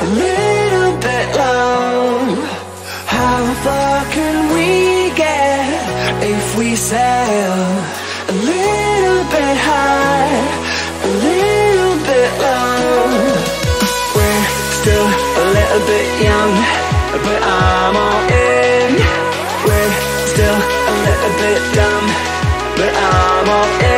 a little bit low. How far can we get if we sail? A little bit high, a little bit low. We're still a little bit young, but I'm all in. We're still a little bit dumb, but I'm all in.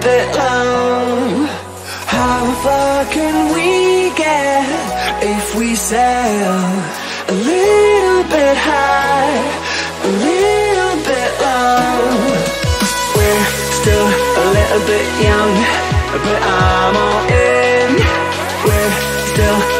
bit low. How far can we get if we sail a little bit high, a little bit low? We're still a little bit young, but I'm all in. We're still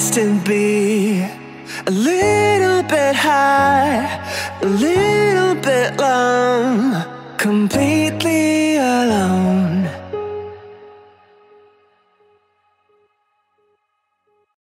need to be a little bit high, a little bit low, completely